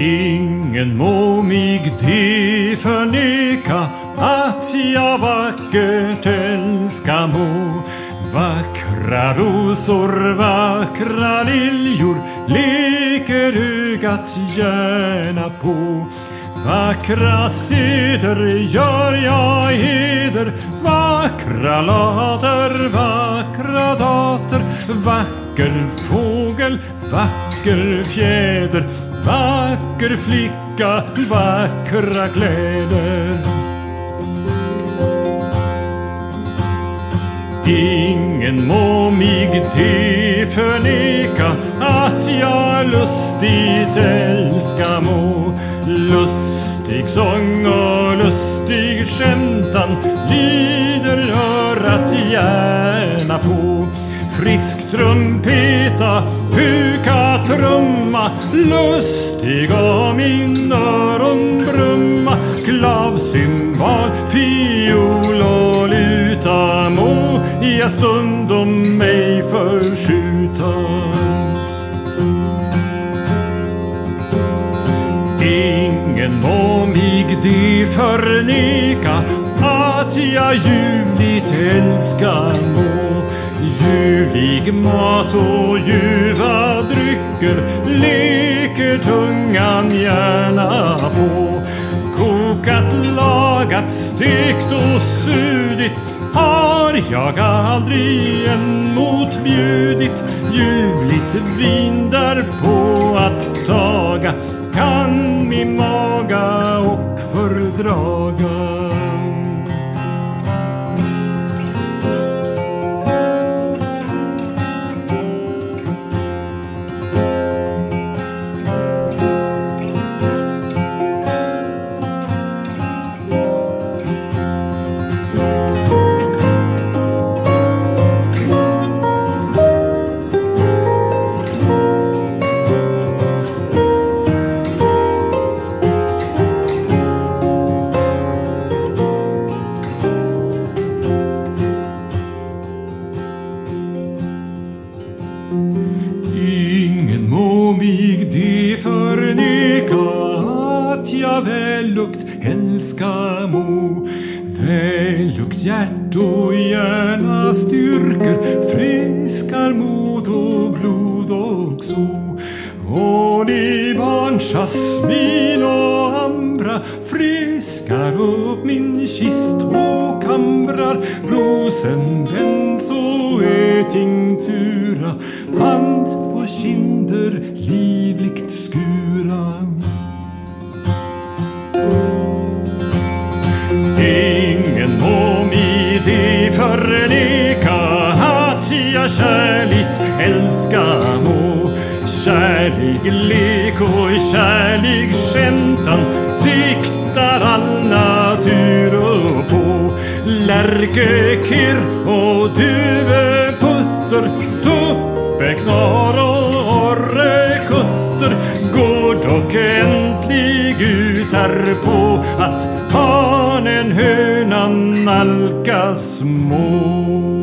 Ingen må mig det förneka att jag vackert älskar må. Vackra rosor, vackra liljor leker ögat gärna på. Vackra seder gör jag heder, vackra lader, vackra dater, vacker fågel, vacker fjäder, vacker flicka, vackra kläder. Ingen må mig det förneka lustigt älska må. Lustig sång och lustig skämtan lyder örat gärna på. Frisk trumpeta, puka trumma, lustig och min öron brumma. Klavsymbal, fiol och luta må jag stundom mig förskjuta. Förneka att jag ljuvligt älskar må. Ljuvlig mat och ljuva drycker leker tungan gärna på. Kokat, lagat, stekt och sudit har jag aldrig än motbjudit ljuvligt vin därpå att taga kan min mat maga och fördraga. Älska må. Vällukt och hjärna styrker, friskar mod och blod och så. Olivan, jasmin och ambra friskar upp min kist och kamrar rosen, benzoetinctura pant och kinder liv kärligt älska må. Kärlig lek och kärlig skämtan siktar all natur på. Lärkekirr och duveputter, tuppeknar och orrekutter går dock äntlig ut härpå att hanen hönan nalkas må.